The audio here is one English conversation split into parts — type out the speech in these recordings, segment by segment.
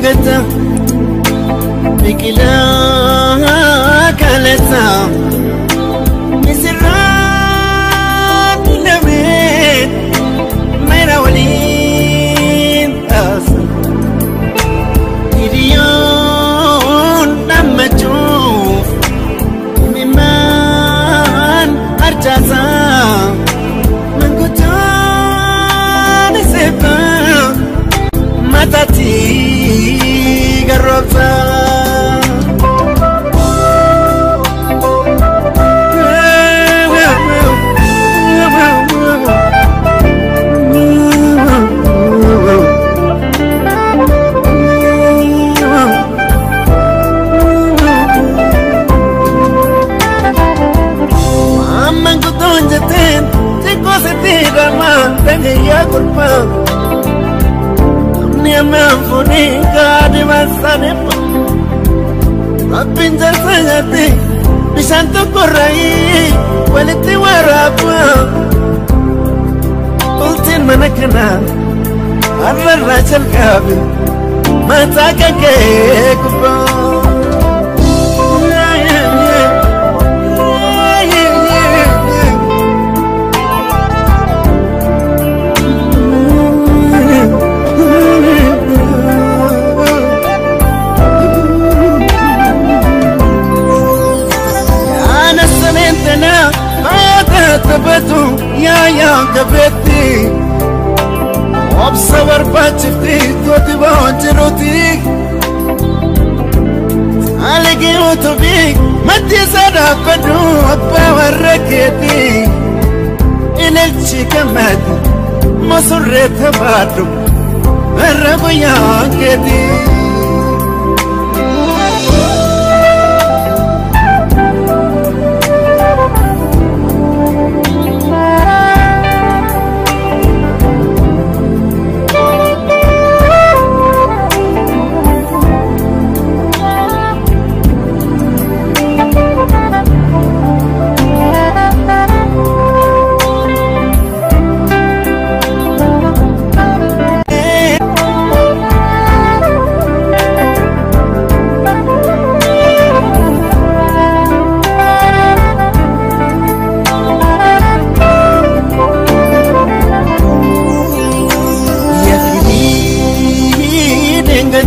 قدته بكلام Namni ammaan fuudhii gaadhi masaaneffa. Rabbiin jarsa nyaatti bishaan tokko raayii Kabeti Ob savar pachifti to diba honcheroti Alegi utubi Mati sada padu Power raketi Inel chika mad Masurre thabadu Rabu yankedi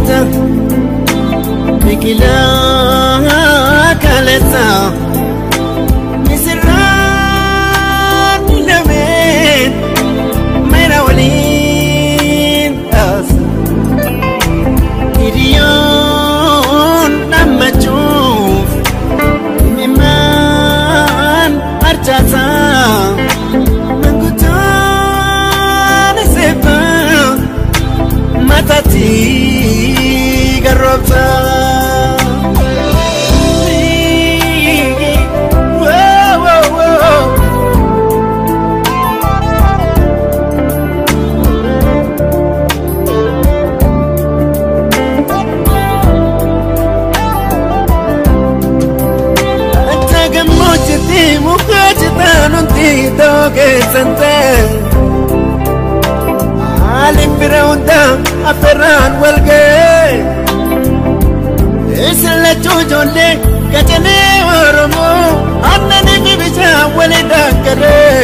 Yaafii deengata biqilaa ta'uu keessan ta'e. Haaliin bira hundaa affeerraan wal ga'e. Isin lachuu ijoollee qacalee Oromoo aannanii fi bishaan walii daakkalee.